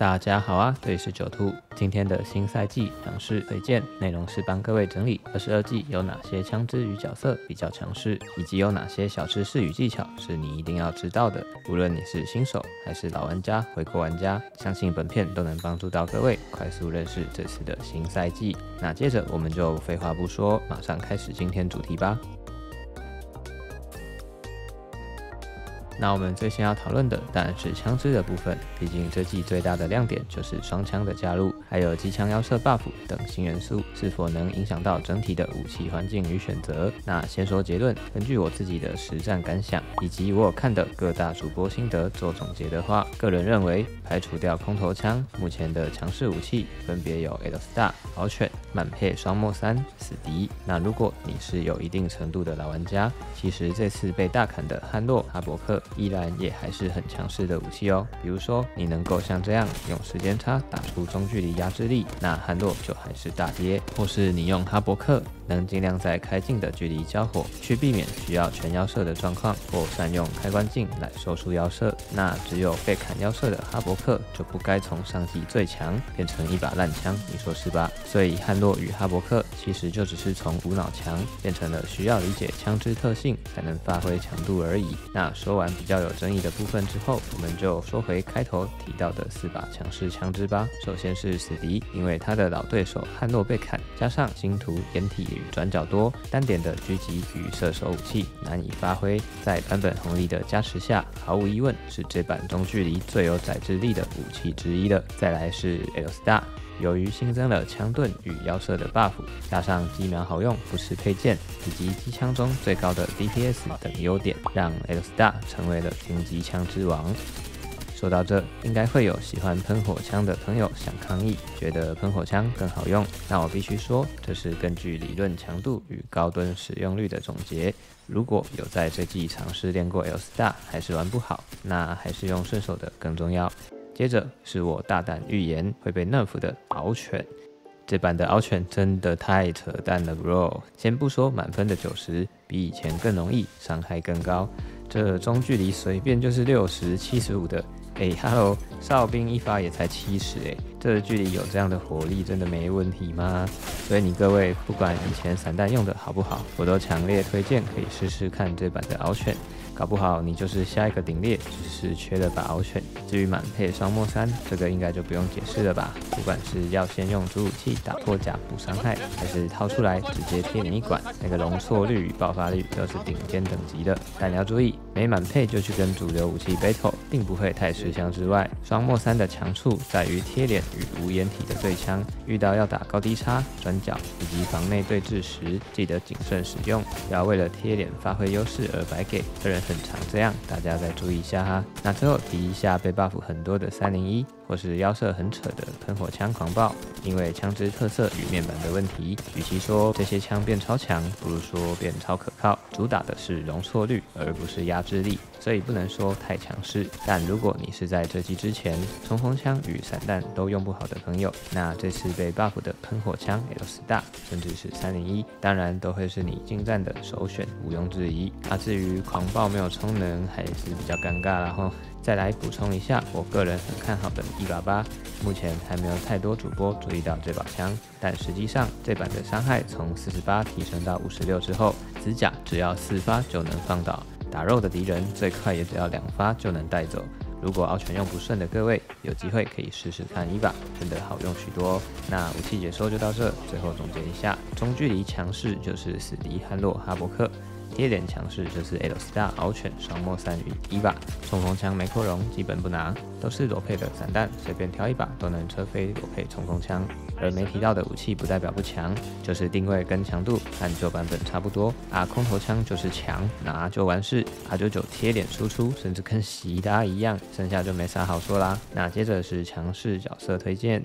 大家好啊，这里是九兔。今天的新赛季强势推荐内容是帮各位整理二十二季有哪些枪支与角色比较强势，以及有哪些小知识与技巧是你一定要知道的。无论你是新手还是老玩家、回国玩家，相信本片都能帮助到各位快速认识这次的新赛季。那接着我们就废话不说，马上开始今天主题吧。那我们最先要讨论的当然是枪支的部分，毕竟这季最大的亮点就是双枪的加入，还有机枪腰射 buff 等新元素，是否能影响到整体的武器环境与选择？那先说结论，根据我自己的实战感想，以及我有看的各大主播心得做总结的话，个人认为，排除掉空投枪，目前的强势武器分别有 L Star、獒犬、满配双莫三、死敌。那如果你是有一定程度的老玩家，其实这次被大砍的汉洛、哈伯克。依然也还是很强势的武器哦。比如说，你能够像这样用时间差打出中距离压制力，那汉诺就还是大跌；或是你用哈伯克。能尽量在开镜的距离交火，去避免需要全腰射的状况，或善用开关镜来收束腰射。那只有被砍腰射的哈伯克就不该从上级最强变成一把烂枪，你说是吧？所以汉洛与哈伯克其实就只是从无脑强变成了需要理解枪支特性才能发挥强度而已。那说完比较有争议的部分之后，我们就说回开头提到的四把强势枪支吧。首先是死敌，因为他的老对手汉诺被砍，加上星图掩体。转角多单点的狙击与射手武器难以发挥，在版本红利的加持下，毫无疑问是这版中距离最有载制力的武器之一了。再来是 L Star，由于新增了枪盾与腰射的 buff，加上机瞄好用、不吃配件以及机枪中最高的 DPS 等优点，让 L Star 成为了轻机枪之王。说到这，应该会有喜欢喷火枪的朋友想抗议，觉得喷火枪更好用。那我必须说，这是根据理论强度与高蹲使用率的总结。如果有在这季尝试练过 L Star 还是玩不好，那还是用顺手的更重要。接着是我大胆预言会被 nerf 的獒犬，这版的獒犬真的太扯淡了，bro。先不说满分的九十，比以前更容易，伤害更高，这中距离随便就是六十七十五的。哎，Hello，哨兵一发也才七十哎，这距离有这样的火力，真的没问题吗？所以你各位不管以前散弹用的好不好，我都强烈推荐可以试试看这版的獒犬。搞不好你就是下一个顶猎，只是缺了把獒犬。至于满配双莫三，这个应该就不用解释了吧？不管是要先用主武器打破甲补伤害，还是掏出来直接贴你一管，那个容错率与爆发率都是顶尖等级的。但你要注意，没满配就去跟主流武器 battle，并不会太吃香之外。双莫三的强处在于贴脸与无掩体的对枪，遇到要打高低差、转角以及防内对峙时，记得谨慎使用，不要为了贴脸发挥优势而白给。个人。很常这样，大家再注意一下哈。那最后提一下被 buff 很多的三零一。或是腰射很扯的喷火枪狂暴，因为枪支特色与面板的问题，与其说这些枪变超强，不如说变超可靠。主打的是容错率，而不是压制力，所以不能说太强势。但如果你是在这季之前冲锋枪与散弹都用不好的朋友，那这次被 buff 的喷火枪 L 四大，甚至是三零一，当然都会是你近战的首选，毋庸置疑。啊，至于狂暴没有充能，还是比较尴尬然后。再来补充一下，我个人很看好的一把八，目前还没有太多主播注意到这把枪，但实际上这版的伤害从四十八提升到五十六之后，指甲只要四发就能放倒，打肉的敌人最快也只要两发就能带走。如果獒犬用不顺的各位，有机会可以试试看一把，真的好用许多。那武器解说就到这，最后总结一下，中距离强势就是死敌汉洛哈伯克。贴脸强势就是 L Star 獒犬双莫三与一把冲锋枪没扩容，基本不拿，都是裸配的散弹，随便挑一把都能车飞裸配冲锋枪。而没提到的武器不代表不强，就是定位跟强度和旧版本差不多啊。空投枪就是强，拿就完事。阿九九贴脸输出，甚至跟习达一样，剩下就没啥好说啦。那接着是强势角色推荐。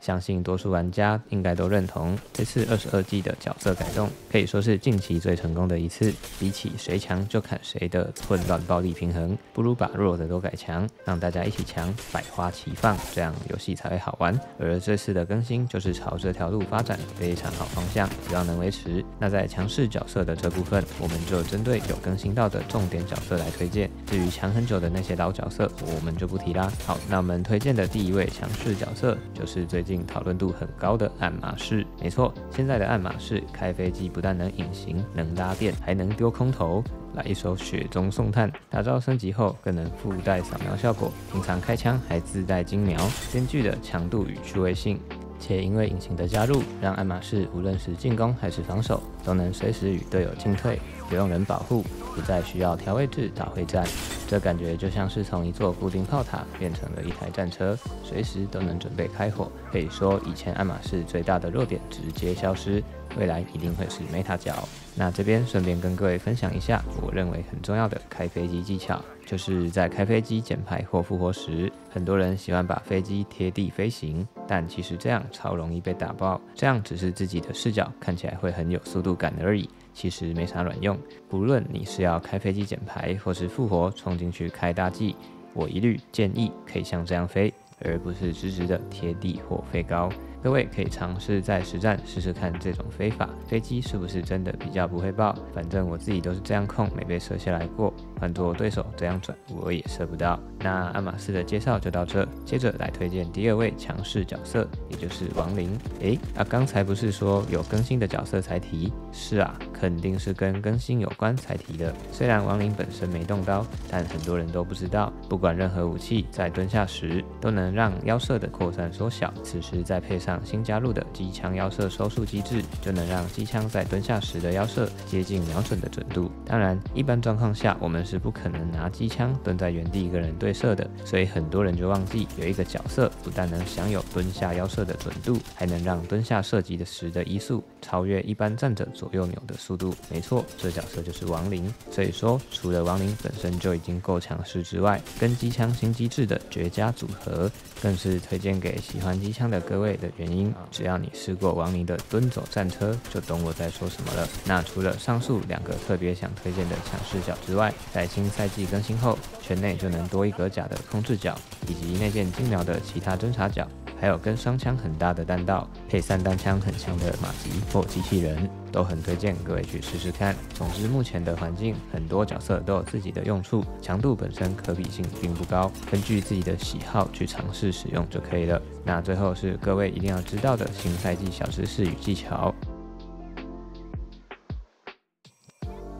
相信多数玩家应该都认同，这次二十二季的角色改动可以说是近期最成功的一次。比起谁强就砍谁的混乱暴力平衡，不如把弱的都改强，让大家一起强，百花齐放，这样游戏才会好玩。而这次的更新就是朝这条路发展，非常好方向，希望能维持。那在强势角色的这部分，我们就针对有更新到的重点角色来推荐。至于强很久的那些老角色，我们就不提啦。好，那我们推荐的第一位强势角色就是最近讨论度很高的暗马仕。没错，现在的暗马仕开飞机不但能隐形，能拉电，还能丢空投。来一首雪中送炭，打造升级后更能附带扫描效果，平常开枪还自带精瞄，兼具的强度与趣味性。且因为隐形的加入，让爱马仕无论是进攻还是防守，都能随时与队友进退，不用人保护，不再需要调位置打会战。这感觉就像是从一座固定炮塔变成了一台战车，随时都能准备开火。可以说，以前爱马仕最大的弱点直接消失，未来一定会是 Meta 角。那这边顺便跟各位分享一下，我认为很重要的开飞机技巧，就是在开飞机减牌或复活时，很多人喜欢把飞机贴地飞行，但其实这样超容易被打爆。这样只是自己的视角看起来会很有速度感而已，其实没啥卵用。不论你是要开飞机减排，或是复活冲进去开大 G，，我一律建议可以像这样飞，而不是直直的贴地或飞高。各位可以尝试在实战试试看这种飞法，飞机是不是真的比较不会爆？反正我自己都是这样控，没被射下来过。换做对手这样转，我也射不到。那阿马斯的介绍就到这，接着来推荐第二位强势角色，也就是亡灵。诶，啊，刚才不是说有更新的角色才提？是啊，肯定是跟更新有关才提的。虽然亡灵本身没动刀，但很多人都不知道，不管任何武器在蹲下时，都能让腰射的扩散缩小。此时再配上新加入的机枪腰射收束机制，就能让机枪在蹲下时的腰射接近瞄准的准度。当然，一般状况下，我们是不可能拿机枪蹲在原地一个人对射的，所以很多人就忘记有一个角色不但能享有蹲下腰射的准度，还能让蹲下射击的时的移速超越一般站着左右扭的速度。没错，这角色就是亡灵。所以说，除了亡灵本身就已经够强势之外，跟机枪新机制的绝佳组合，更是推荐给喜欢机枪的各位的原因。只要你试过亡灵的蹲走战车，就懂我在说什么了。那除了上述两个特别想推荐的强势角之外，在新赛季更新后，圈内就能多一格甲的控制角，以及内建精瞄的其他侦察角，还有跟双枪很大的弹道，配三弹枪很强的马吉或机器人，都很推荐各位去试试看。总之，目前的环境很多角色都有自己的用处，强度本身可比性并不高，根据自己的喜好去尝试使用就可以了。那最后是各位一定要知道的新赛季小知识与技巧。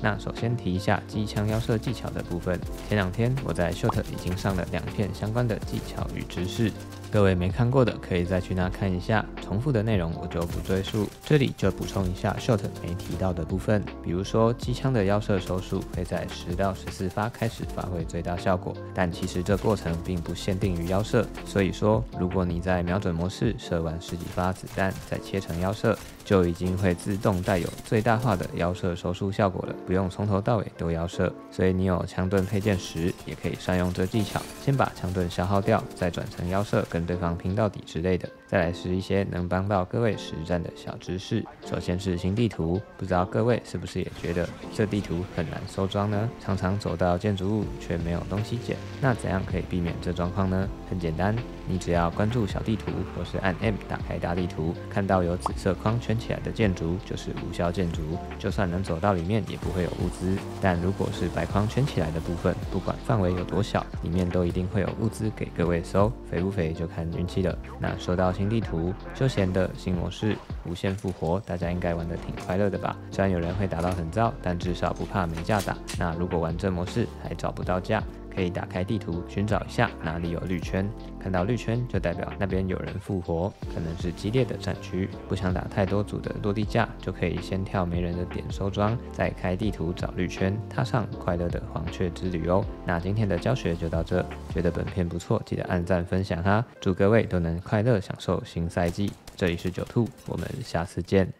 那首先提一下机枪腰射技巧的部分。前两天我在 Short 已经上了两片相关的技巧与知识，各位没看过的可以再去那看一下。重复的内容我就不赘述，这里就补充一下 Short 没提到的部分。比如说机枪的腰射手数会在十到十四发开始发挥最大效果，但其实这过程并不限定于腰射。所以说，如果你在瞄准模式射完十几发子弹再切成腰射，就已经会自动带有最大化的腰射收束效果了，不用从头到尾都腰射。所以你有枪盾配件时，也可以善用这技巧，先把枪盾消耗掉，再转成腰射跟对方拼到底之类的。再来是一些能帮到各位实战的小知识。首先是新地图，不知道各位是不是也觉得这地图很难收装呢？常常走到建筑物却没有东西捡，那怎样可以避免这状况呢？很简单，你只要关注小地图，或是按 M 打开大地图，看到有紫色框圈起来的建筑就是无效建筑，就算能走到里面也不会有物资。但如果是白框圈起来的部分，不管范围有多小，里面都一定会有物资给各位收，肥不肥就看运气了。那说到新地图，休闲的新模式，无限复活，大家应该玩得挺快乐的吧？虽然有人会打到很燥，但至少不怕没架打。那如果玩这模式还找不到架，可以打开地图寻找一下哪里有绿圈，看到绿圈就代表那边有人复活，可能是激烈的战区。不想打太多组的落地架，就可以先跳没人的点收装，再开地图找绿圈，踏上快乐的黄雀之旅哦。那今天的教学就到这，觉得本片不错，记得按赞分享哈。祝各位都能快乐享受新赛季。这里是九兔，我们下次见。